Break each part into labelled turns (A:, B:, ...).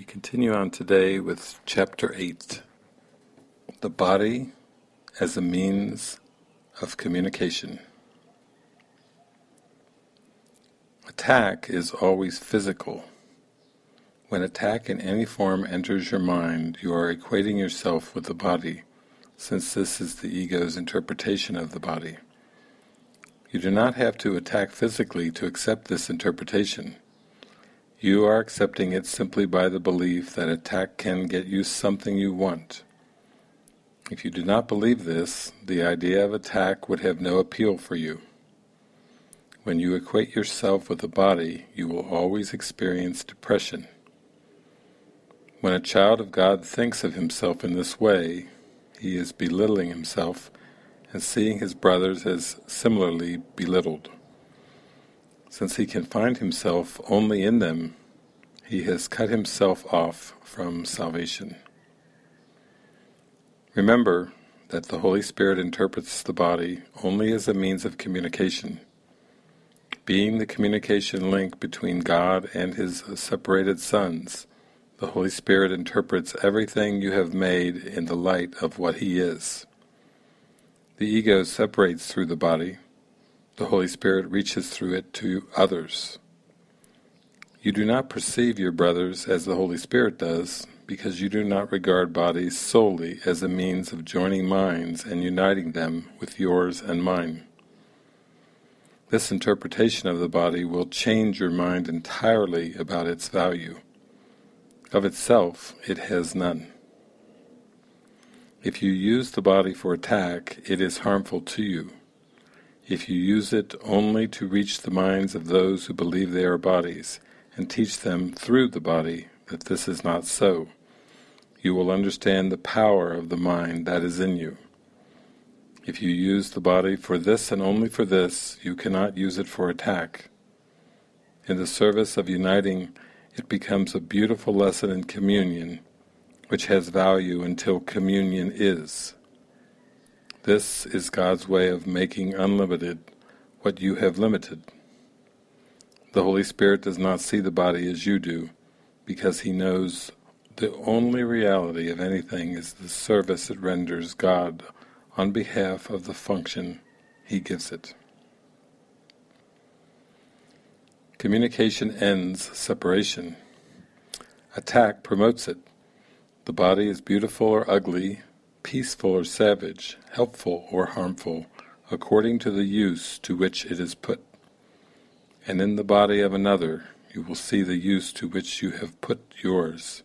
A: We continue on today with Chapter 8 The Body as a Means of Communication. Attack is always physical. When attack in any form enters your mind, you are equating yourself with the body, since this is the ego's interpretation of the body. You do not have to attack physically to accept this interpretation. You are accepting it simply by the belief that attack can get you something you want. If you do not believe this, the idea of attack would have no appeal for you. When you equate yourself with the body, you will always experience depression. When a child of God thinks of himself in this way, he is belittling himself and seeing his brothers as similarly belittled. Since he can find himself only in them, he has cut himself off from salvation. Remember that the Holy Spirit interprets the body only as a means of communication. Being the communication link between God and His separated sons, the Holy Spirit interprets everything you have made in the light of what He is. The ego separates through the body, the Holy Spirit reaches through it to others. You do not perceive your brothers as the Holy Spirit does, because you do not regard bodies solely as a means of joining minds and uniting them with yours and mine. This interpretation of the body will change your mind entirely about its value. Of itself, it has none. If you use the body for attack, it is harmful to you. If you use it only to reach the minds of those who believe they are bodies, and teach them through the body that this is not so, you will understand the power of the mind that is in you. If you use the body for this and only for this, you cannot use it for attack. In the service of uniting, it becomes a beautiful lesson in communion, which has value until communion is. This is God's way of making unlimited what you have limited. The Holy Spirit does not see the body as you do, because He knows the only reality of anything is the service it renders God on behalf of the function He gives it. Communication ends separation. Attack promotes it. The body is beautiful or ugly, peaceful or savage, helpful or harmful, according to the use to which it is put. And in the body of another you will see the use to which you have put yours.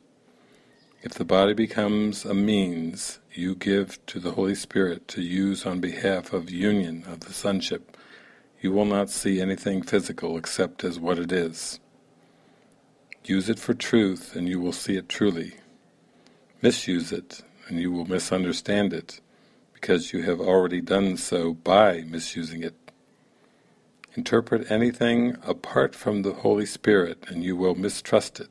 A: If the body becomes a means you give to the Holy Spirit to use on behalf of union of the sonship, you will not see anything physical except as what it is. Use it for truth and you will see it truly. Misuse it and you will misunderstand it, because you have already done so by misusing it. Interpret anything apart from the Holy Spirit and you will mistrust it.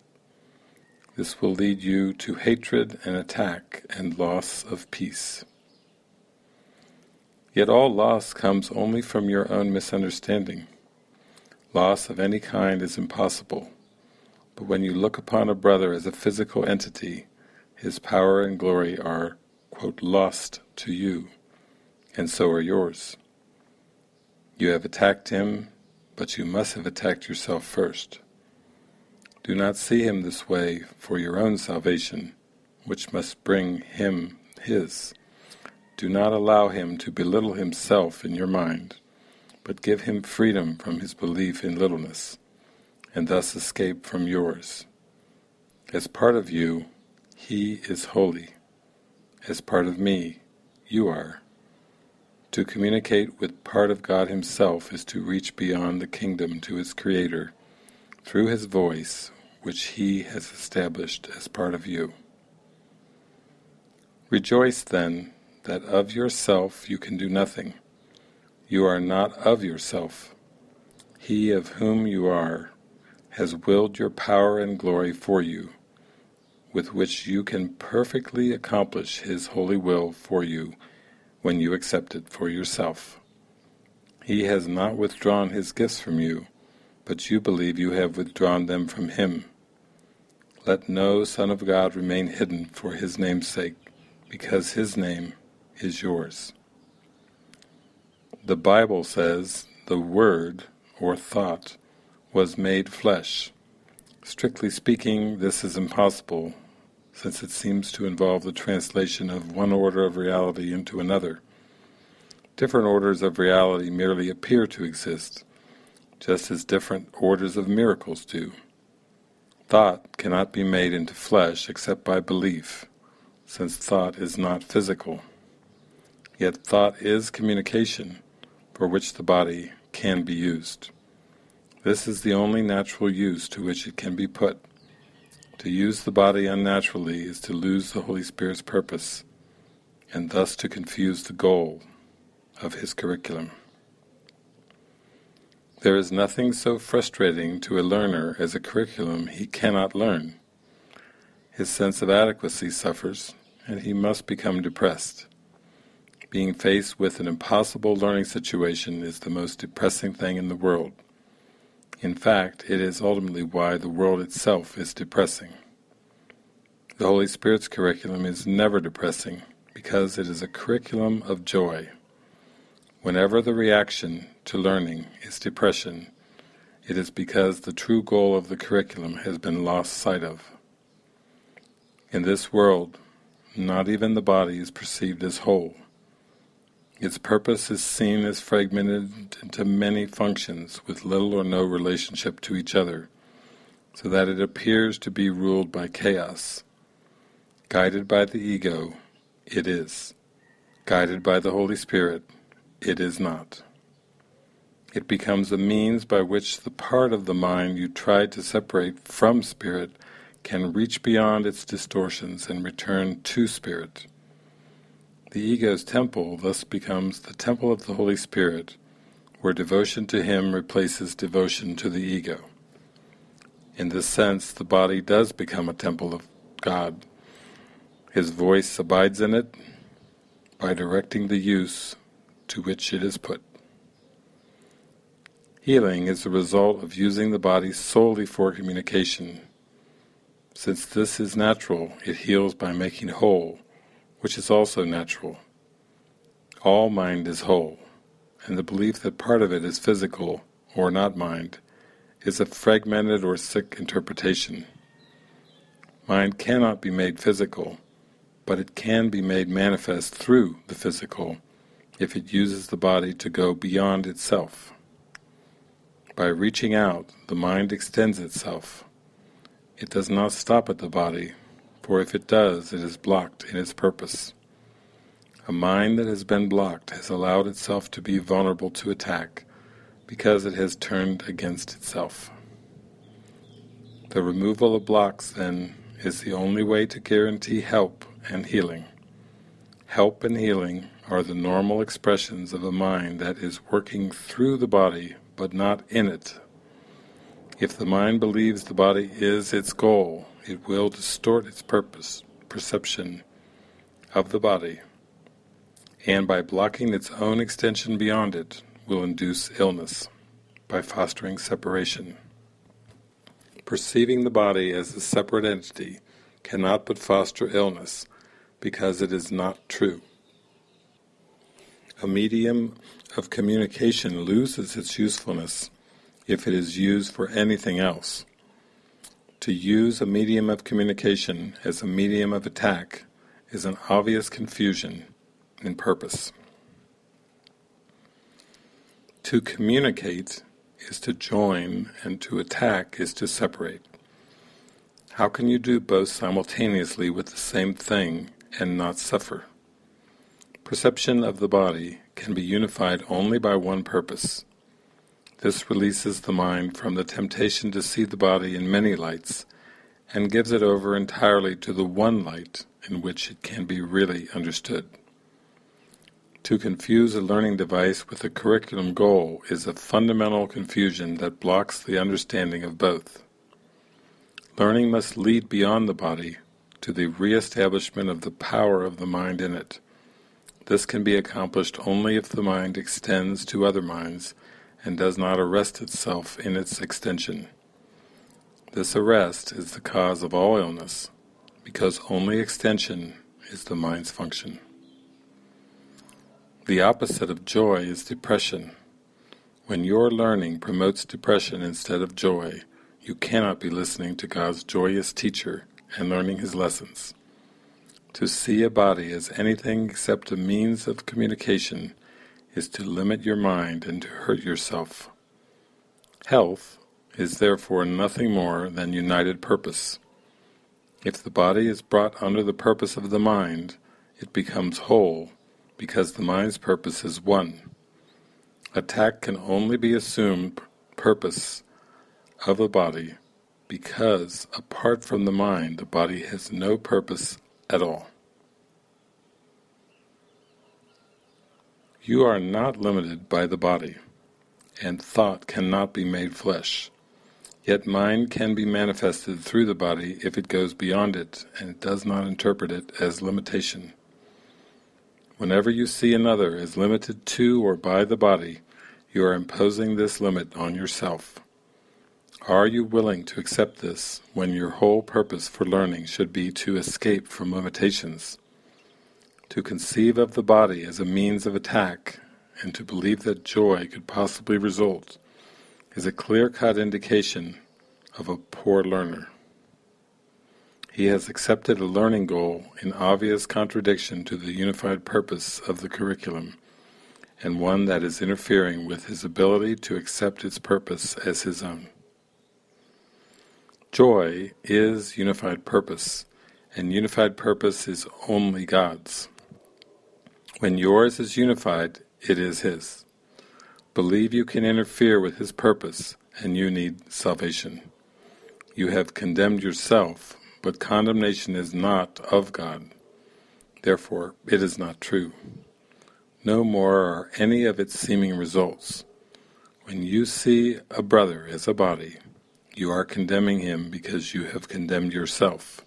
A: This will lead you to hatred and attack and loss of peace. Yet all loss comes only from your own misunderstanding. Loss of any kind is impossible, but when you look upon a brother as a physical entity, his power and glory are, quote, lost to you, and so are yours. You have attacked him, but you must have attacked yourself first. Do not see him this way for your own salvation, which must bring him his. Do not allow him to belittle himself in your mind, but give him freedom from his belief in littleness, and thus escape from yours. As part of you, he is holy. As part of me, you are. To communicate with part of God Himself is to reach beyond the kingdom to its Creator, through His voice, which He has established as part of you. Rejoice then that of yourself you can do nothing. You are not of yourself. He of whom you are has willed your power and glory for you, with which you can perfectly accomplish His holy will for you when you accept it for yourself. He has not withdrawn His gifts from you, but you believe you have withdrawn them from Him. Let no Son of God remain hidden for His name's sake, because His name is yours. The Bible says the Word, or thought, was made flesh. Strictly speaking, this is impossible, since it seems to involve the translation of one order of reality into another. Different orders of reality merely appear to exist, just as different orders of miracles do. Thought cannot be made into flesh except by belief, since thought is not physical. Yet thought is communication, for which the body can be used. This is the only natural use to which it can be put. To use the body unnaturally is to lose the Holy Spirit's purpose, and thus to confuse the goal of His curriculum. There is nothing so frustrating to a learner as a curriculum he cannot learn. His sense of adequacy suffers, and he must become depressed. Being faced with an impossible learning situation is the most depressing thing in the world. In fact, it is ultimately why the world itself is depressing. The Holy Spirit's curriculum is never depressing, because it is a curriculum of joy. Whenever the reaction to learning is depression, it is because the true goal of the curriculum has been lost sight of. In this world, not even the body is perceived as whole. Its purpose is seen as fragmented into many functions with little or no relationship to each other, so that it appears to be ruled by chaos. Guided by the ego, it is. Guided by the Holy Spirit, it is not. It becomes a means by which the part of the mind you tried to separate from spirit can reach beyond its distortions and return to spirit. The ego's temple thus becomes the temple of the Holy Spirit, where devotion to Him replaces devotion to the ego. In this sense, the body does become a temple of God. His voice abides in it by directing the use to which it is put. Healing is the result of using the body solely for communication. Since this is natural, it heals by making whole, which is also natural. All mind is whole, and the belief that part of it is physical, or not mind, is a fragmented or sick interpretation. Mind cannot be made physical, but it can be made manifest through the physical, if it uses the body to go beyond itself. By reaching out, the mind extends itself. It does not stop at the body, for if it does, it is blocked in its purpose. A mind that has been blocked has allowed itself to be vulnerable to attack, because it has turned against itself. The removal of blocks, then, is the only way to guarantee help and healing. Help and healing are the normal expressions of a mind that is working through the body but not in it. If the mind believes the body is its goal, it will distort its purpose, perception of the body, and by blocking its own extension beyond it, will induce illness by fostering separation. Perceiving the body as a separate entity cannot but foster illness because it is not true a medium of communication loses its usefulness if it is used for anything else. To use a medium of communication as a medium of attack is an obvious confusion in purpose. To communicate is to join and to attack is to separate. How can you do both simultaneously with the same thing and not suffer? Perception of the body can be unified only by one purpose. This releases the mind from the temptation to see the body in many lights and gives it over entirely to the one light in which it can be really understood. To confuse a learning device with a curriculum goal is a fundamental confusion that blocks the understanding of both. Learning must lead beyond the body to the re-establishment of the power of the mind in it. This can be accomplished only if the mind extends to other minds and does not arrest itself in its extension. This arrest is the cause of all illness, because only extension is the mind's function. The opposite of joy is depression. When your learning promotes depression instead of joy, you cannot be listening to God's joyous teacher and learning his lessons. To see a body as anything except a means of communication is to limit your mind and to hurt yourself. Health is therefore nothing more than united purpose. If the body is brought under the purpose of the mind, it becomes whole because the mind's purpose is one. Attack can only be assumed purpose of the body because apart from the mind the body has no purpose at all. You are not limited by the body, and thought cannot be made flesh. Yet mind can be manifested through the body if it goes beyond it and does not interpret it as limitation. Whenever you see another as limited to or by the body, you are imposing this limit on yourself. Are you willing to accept this when your whole purpose for learning should be to escape from limitations? To conceive of the body as a means of attack and to believe that joy could possibly result is a clear-cut indication of a poor learner. He has accepted a learning goal in obvious contradiction to the unified purpose of the curriculum, and one that is interfering with his ability to accept its purpose as his own. Joy is unified purpose, and unified purpose is only God's. When yours is unified, it is His. Believe you can interfere with His purpose, and you need salvation. You have condemned yourself but condemnation is not of God. Therefore, it is not true. No more are any of its seeming results. When you see a brother as a body, you are condemning him because you have condemned yourself.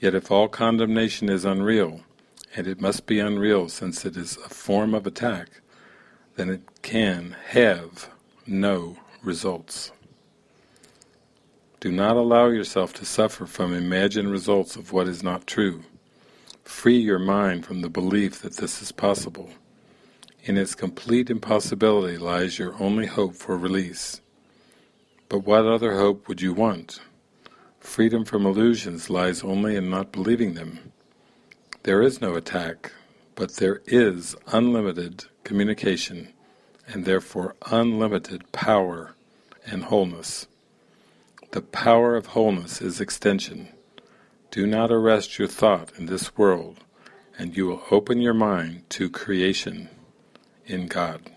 A: Yet if all condemnation is unreal, and it must be unreal since it is a form of attack, then it can have no results. Do not allow yourself to suffer from imagined results of what is not true. Free your mind from the belief that this is possible. In its complete impossibility lies your only hope for release. But what other hope would you want? Freedom from illusions lies only in not believing them. There is no attack, but there is unlimited communication, and therefore unlimited power and wholeness. The power of wholeness is extension. Do not arrest your thought in this world, and you will open your mind to creation in God.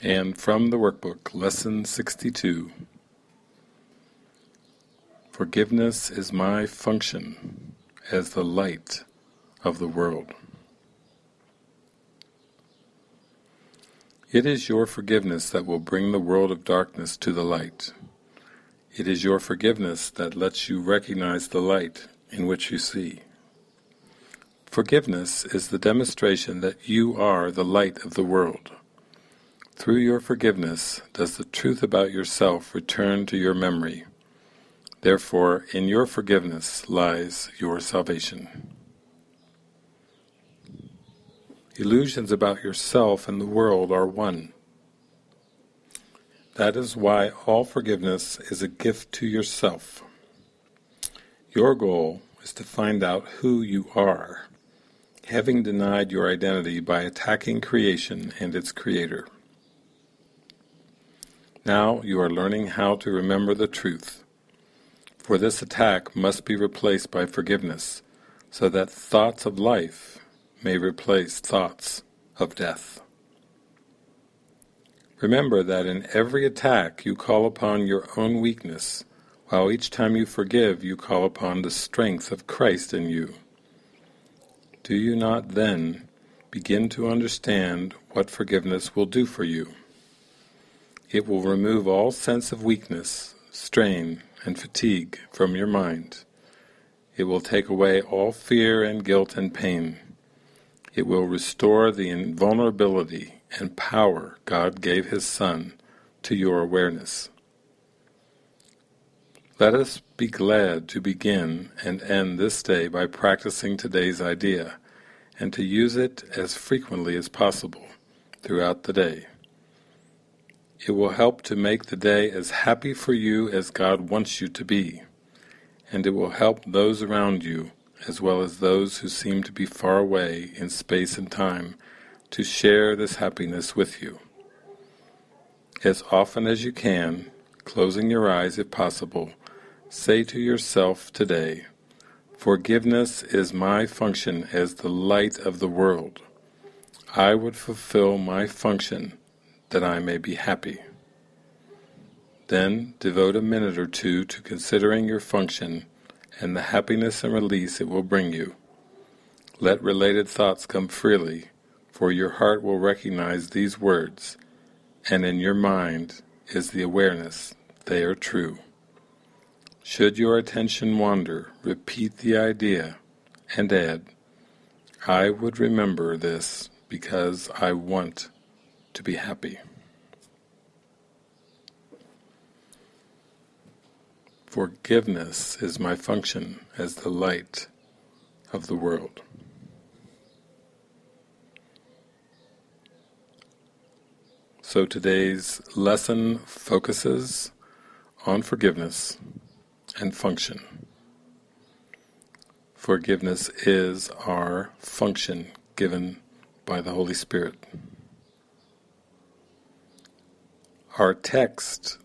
A: And from the workbook, Lesson 62 Forgiveness is my function as the light of the world. It is your forgiveness that will bring the world of darkness to the light. It is your forgiveness that lets you recognize the light in which you see. Forgiveness is the demonstration that you are the light of the world. Through your forgiveness does the truth about yourself return to your memory. Therefore, in your forgiveness lies your salvation. Illusions about yourself and the world are one. That is why all forgiveness is a gift to yourself. Your goal is to find out who you are, having denied your identity by attacking creation and its creator. Now you are learning how to remember the truth. For this attack must be replaced by forgiveness, so that thoughts of life may replace thoughts of death. Remember that in every attack you call upon your own weakness, while each time you forgive you call upon the strength of Christ in you. Do you not then begin to understand what forgiveness will do for you? It will remove all sense of weakness, strain, and fatigue from your mind. It will take away all fear and guilt and pain. It will restore the invulnerability and power God gave His Son to your awareness. Let us be glad to begin and end this day by practicing today's idea, and to use it as frequently as possible throughout the day. It will help to make the day as happy for you as God wants you to be, and it will help those around you, as well as those who seem to be far away in space and time, to share this happiness with you. As often as you can, closing your eyes if possible, Say to yourself today, Forgiveness is my function as the light of the world. I would fulfill my function that I may be happy. Then devote a minute or two to considering your function and the happiness and release it will bring you. Let related thoughts come freely, for your heart will recognize these words, and in your mind is the awareness they are true. Should your attention wander, repeat the idea and add, I would remember this because I want to be happy. Forgiveness is my function as the light of the world. So today's lesson focuses on forgiveness and function. Forgiveness is our function given by the Holy Spirit. Our text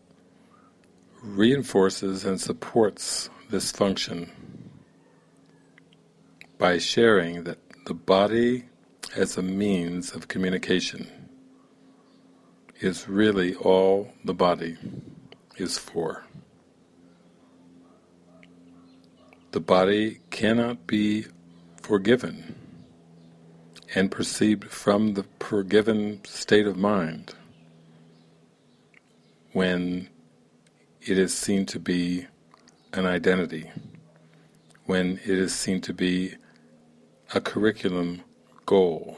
A: reinforces and supports this function by sharing that the body as a means of communication is really all the body is for. the body cannot be forgiven and perceived from the forgiven state of mind when it is seen to be an identity, when it is seen to be a curriculum goal.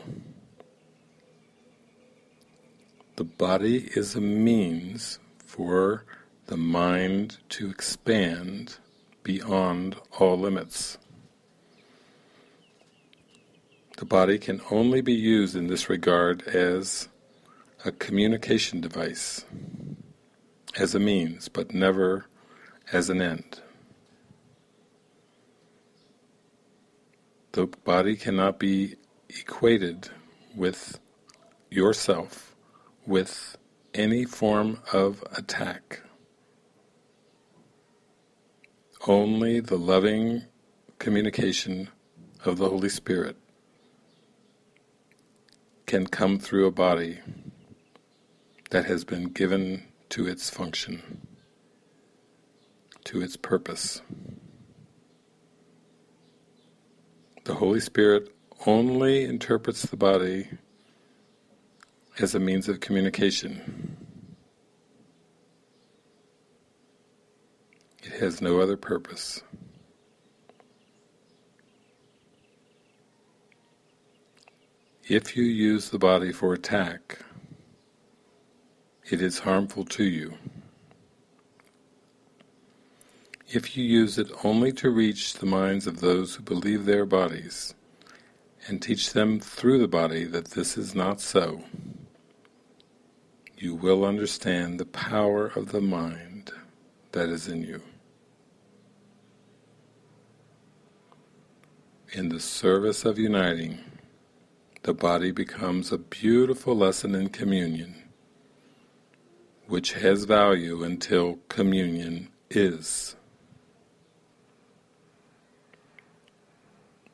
A: The body is a means for the mind to expand beyond all limits. The body can only be used in this regard as a communication device, as a means, but never as an end. The body cannot be equated with yourself, with any form of attack. Only the loving communication of the Holy Spirit can come through a body that has been given to its function, to its purpose. The Holy Spirit only interprets the body as a means of communication. It has no other purpose. If you use the body for attack, it is harmful to you. If you use it only to reach the minds of those who believe they're bodies, and teach them through the body that this is not so, you will understand the power of the mind that is in you. in the service of uniting, the body becomes a beautiful lesson in communion, which has value until communion is.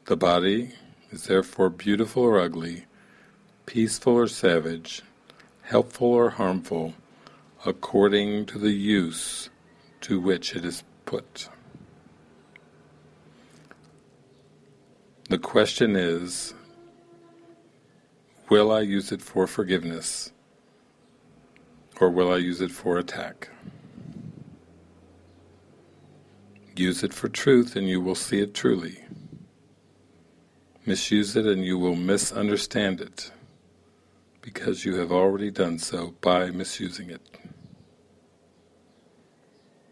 A: The body is therefore beautiful or ugly, peaceful or savage, helpful or harmful, according to the use to which it is put. The question is, will I use it for forgiveness or will I use it for attack? Use it for truth and you will see it truly. Misuse it and you will misunderstand it, because you have already done so by misusing it.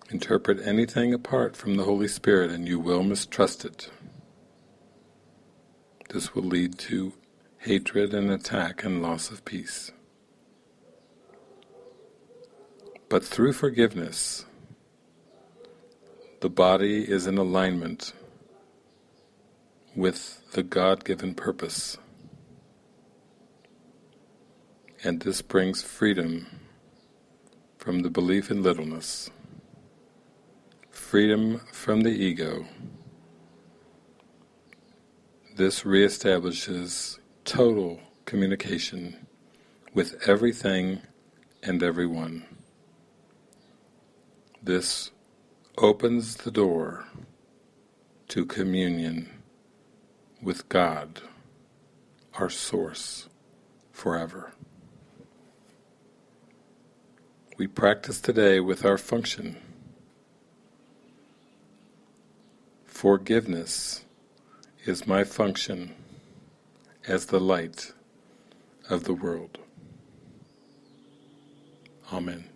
A: Interpret anything apart from the Holy Spirit and you will mistrust it. This will lead to hatred and attack and loss of peace. But through forgiveness, the body is in alignment with the God-given purpose. And this brings freedom from the belief in littleness, freedom from the ego. This reestablishes total communication with everything and everyone. This opens the door to communion with God, our source, forever. We practice today with our function. Forgiveness is my function as the light of the world. Amen.